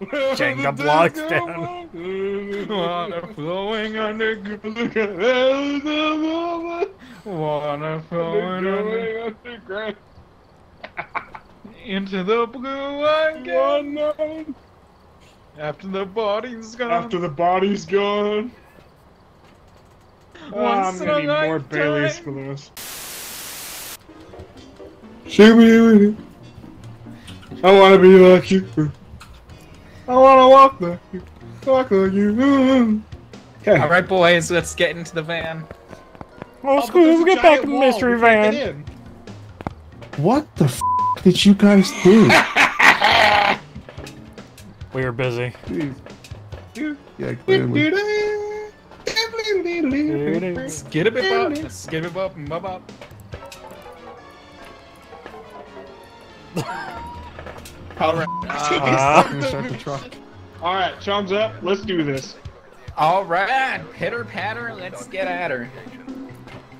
Jenga blocks down. Water flowing under Water flowing underground. Into the blue again. After the body's gone. After the body's gone. Oh, I'm gonna a need more lifetime. Baileys for this. Shimmy, I wanna be like you. I wanna walk like you. Walk like you. Okay. All right, boys, let's get into the van. Oh, school, there's a get back giant in the mystery van. get in. What the f did you guys do? We were busy. yeah, clearly. Get a bit up. Let's get a bit up. Bop, bop. All right. Ah. Start the truck. All right, chums up. Let's do this. All right. Pitter patter. Let's get at her.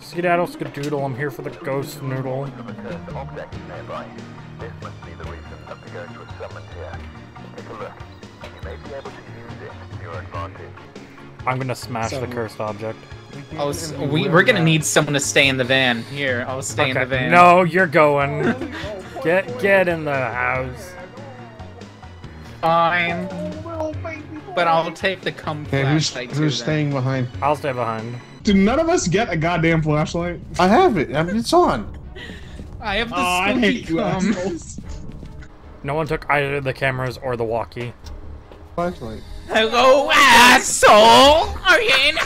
Skedaddle, skadoodle, I'm here for the ghost noodle. This must be the reason that the ghost was summoned here. Take a look. You may be able to use it to your advantage. I'm gonna smash the cursed object. Oh, s we, we're gonna need someone to stay in the van. Here, I'll stay in the van. No, you're going. Get get in the house. Fine. But I'll take the cum Okay, who's flashlight who's too, staying behind? I'll stay behind. Did none of us get a goddamn flashlight? I have it. I mean, it's on. I have the Oh, I spooky hate you cum. assholes. No one took either the cameras or the walkie. Flashlight. Hello, asshole! Are you in?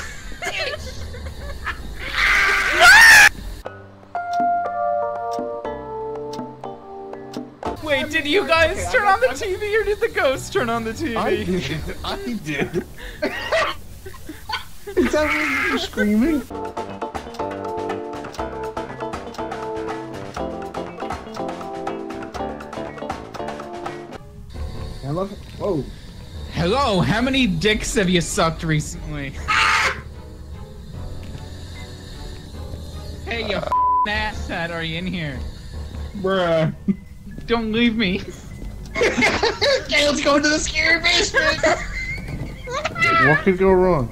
Did you guys turn on the TV or did the ghost turn on the TV? I did. I did. Is that what you're screaming? I love. Whoa. Hello, how many dicks have you sucked recently? hey, you uh. f***ing asshat, are you in here? Bruh. Don't leave me. okay, let's go into the scary basement. What could go wrong?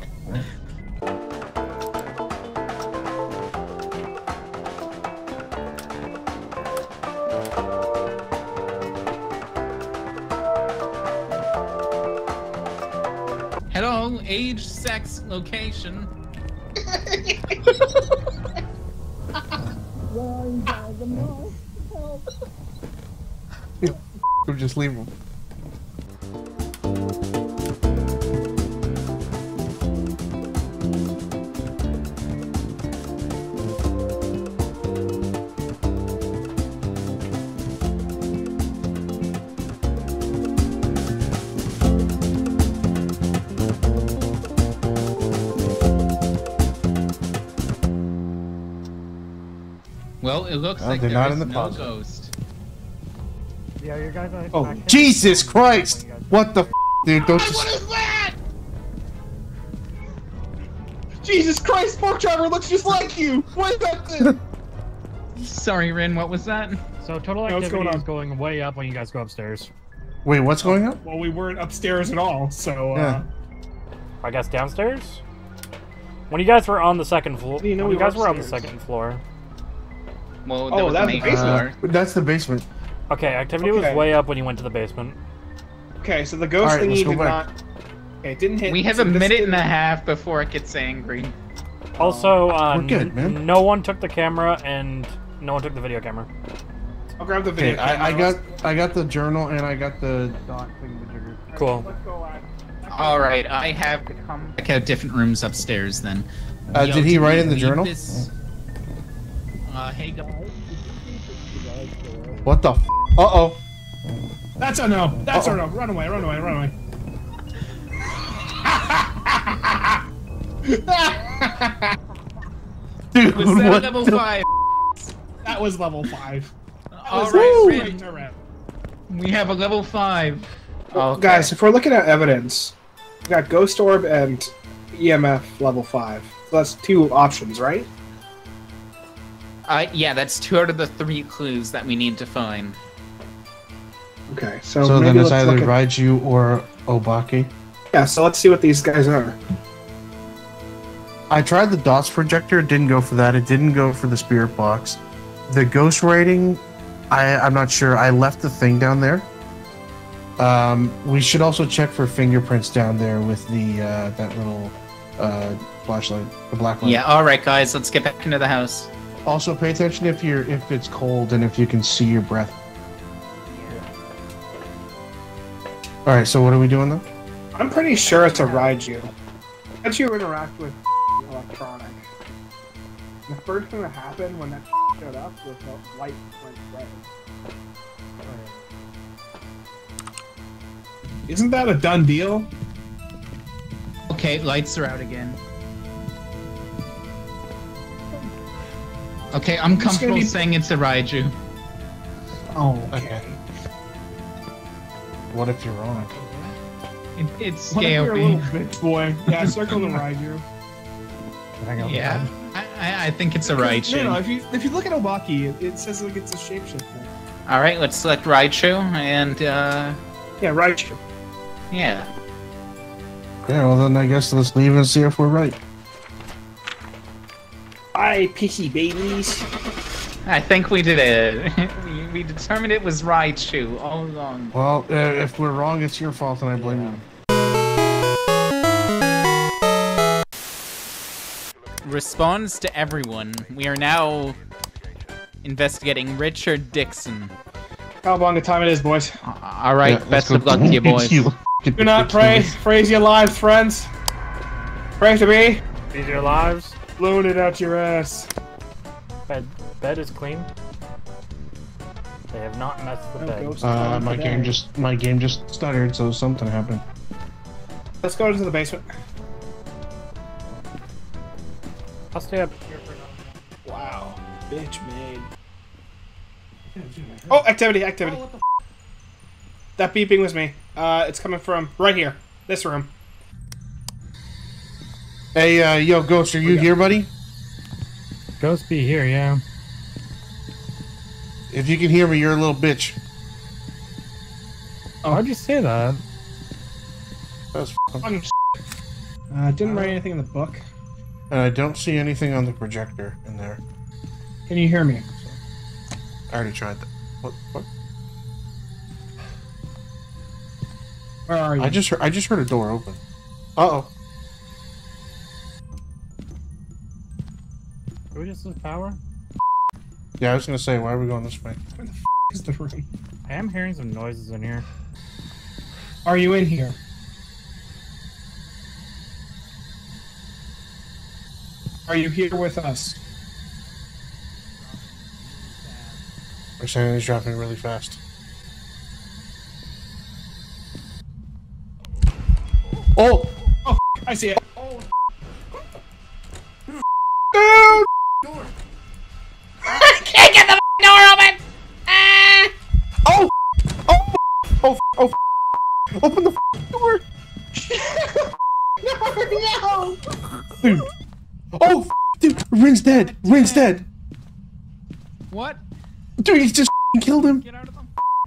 Hello, age, sex, location. Or just leave them. Well, it looks Oh, like they're not in the no. Yeah, you guys. Oh, Jesus Christ! What the f, dude? Don't just. what is that? Jesus Christ, Pork Driver looks just like you. What is that? Sorry, Rin, what was that? So total Hey, what's activity going is on? going way up when you guys go upstairs. Wait, what's going on? well, we weren't upstairs at all, so uh, I guess downstairs. When you guys were on the second floor, you know when we you guys were were on the second floor. Well, Oh, there that's the basement. Uh, that's the basement. Okay, activity Okay. was way up when you went to the basement. okay, so the ghost Alright, let's thingy did back. not. Okay, it didn't hit. We have so a this minute and a half before it gets angry. Also, uh, We're good, man. no one took the camera and no one took the video camera. I'll grab the video. Okay, I, I got I got the journal and I got the dot thingamajigger. Cool. Let's go. uh, All right, I have to come check out different rooms upstairs then. Uh, Yo, did he write in the journal? this- Uh, hey guys. What the? F- uh oh. That's a no. That's Uh-oh. a no. Run away. Run away. Run away. Dude, Was that what level the- five? that was level five. All was right, great Rin, turret. we have a level five. Guys, if we're looking at evidence, we got Ghost Orb and EMF level five. So that's two options, right? Uh, yeah, that's two out of the three clues that we need to find. Okay, so, So, maybe then it's either look at- Raiju or Obake. Yeah, so let's see what these guys are. I tried the dots projector. It didn't go for that. It didn't go for the spirit box. The ghost writing, I I'm not sure. I left the thing down there. Um, we should also check for fingerprints down there with the uh, that little uh, flashlight, the black light. Yeah, alright guys, let's get back into the house. Also, pay attention if you're if it's cold and if you can see your breath. All right. So what are we doing now? I'm pretty sure it's a Raiju. Raiju interact with electronic. The first thing that happened when that showed up was the light went red. Isn't that a done deal? Okay, lights are out again. Okay, I'm It's gonna comfortable be- saying it's a Raiju. Oh, Okay. What if you're wrong? It, it's What if you're a scary. little bitch boy? Yeah, circle the Raiju. Yeah, I, I, I think it's a Raichu. No, no, if you if you look at Obake, it, it says like it's a shapeshifter. Alright, let's select Raichu, and, uh, Yeah, Raichu. yeah. Yeah. Well, then I guess let's leave and see if we're right. Bye, pissy babies. I think we did it. we, we determined it was Raichu all along. Well, uh, if we're wrong, it's your fault, and I blame you. Responds to everyone. We are now investigating Richard Dixon. How long a time it is, boys? All right, Yeah, best of luck to you, boys. Do not pray. Praise your lives, friends. Pray to me. These your lives. Blown it out your ass. Bed, bed is clean. They have not messed the No bed. Uh, my today. game just my game just stuttered, so something happened. Let's go into the basement. I'll stay up here for now. Wow, bitch made. Oh, activity, activity. that beeping was me. Uh, it's coming from right here, this room. Hey, uh, yo, Ghost, are you here, buddy? Ghost be here, yeah. If you can hear me, you're a little bitch. Oh, Why'd you say that? That's f- Fun Uh, didn't write anything in the book. and I don't see anything on the projector in there. Can you hear me? I already tried that. What? What? Where are you? I just heard. I just heard a door open. Uh oh. Did we just lose power? Yeah, I was gonna say, why are we going this way? Where the f is the room. I am hearing some noises in here. Are you in here? Are you here with us? Our sanity's dropping really fast. Oh! oh I see it. Oh! f- Dude! Rin's dead! Rin's dead! What? Dude, he just f- killed him! Get out of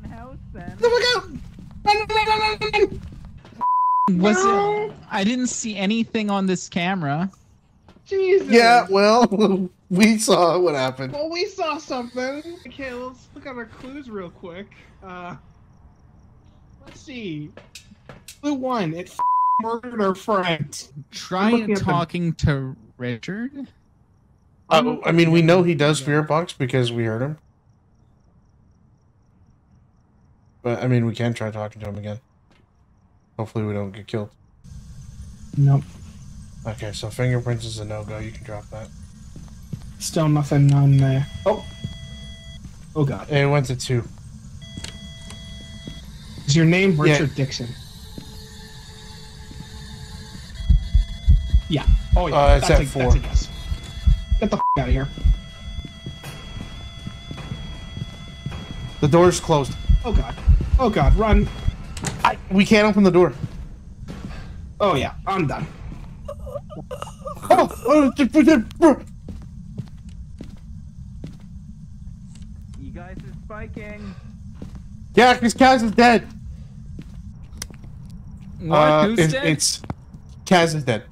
the house then. no! Was it? I didn't see anything on this camera. Jesus. Yeah, well, we saw what happened. Well, we saw something. Okay, let's look at our clues real quick. Uh, let's see. Clue one: it f- murdered our friend. Try looking at the- talking to Richard. Uh, I mean, we know he does spirit box because we heard him. But I mean, we can try talking to him again. Hopefully, we don't get killed. Nope. Okay, so fingerprints is a no go. You can drop that. Still nothing on there. Oh. Oh God. It went to two. Is your name Richard Dixon? Yeah. Oh yeah. Uh, it's that's at a, four. That's a yes. Get the f- out of here. The door's closed. Oh God. Oh God. Run. I, we can't open the door. Oh yeah. I'm done. Oh, oh. You guys are spiking. Yeah, because Kaz is dead. What? Uh, Who's it- dead? It's Kaz is dead.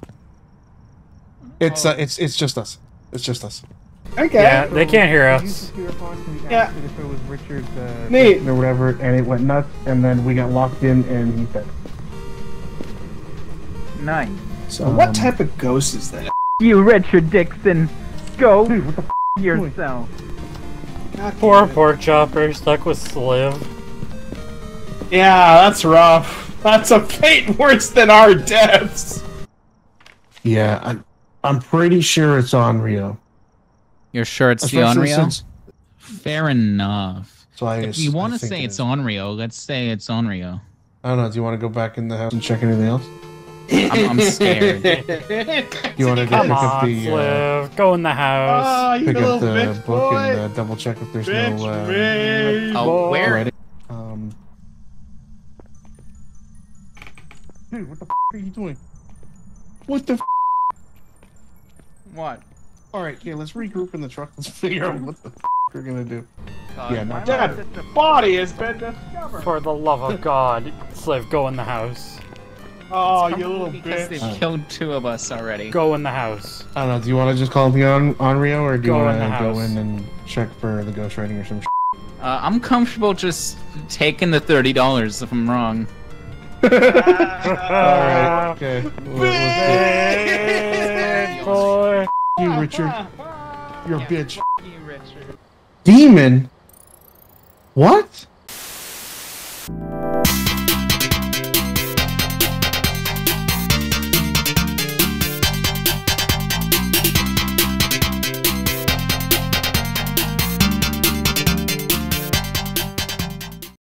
It's uh, Oh. it's it's just us. It's just us. Okay. Yeah, they can't hear us. Yeah. If it was Richard, uh, Neat. or whatever, and it went nuts, and then we got locked in, and he said, Nice. So what type of ghost is that? You, Richard Dixon. Go "Dude, what the f- yourself. God Poor damn it. pork chopper stuck with Sliv. Yeah, that's rough. That's a fate worse than our deaths. Yeah, I'm I'm pretty sure it's Onryo. You're sure it's the Especially Onryo? since- Fair enough. So I, If you want to say it it's is. Onryo, let's say it's Onryo. I don't know. Do you want to go back in the house and check anything else? I'm, I'm scared. You want to go Come pick up on, the uh, Sliv. Go in the house. Oh, you pick little up the bitch book boy. and uh, double check if there's bitch no uh, me. Oh, where? writing. Um, dude, what the f- are you doing? What the? F- What? All right, okay, let's regroup in the truck. Let's figure out what the f- we're gonna do. God. Yeah, not Dead body has been discovered. For the love of God, Sliv, go in the house. Oh, you little Because they've bitch. killed two of us already. Go in the house. I don't know. Do you want to just call the on Onryo, or do you Go in want to go in and check for the ghost writing or some? Sh- Uh, I'm comfortable just taking the thirty dollars if I'm wrong. All right, okay. We'll- we'll Big boy. see. You, Richard. You're a bitch. You, Richard. Demon. What?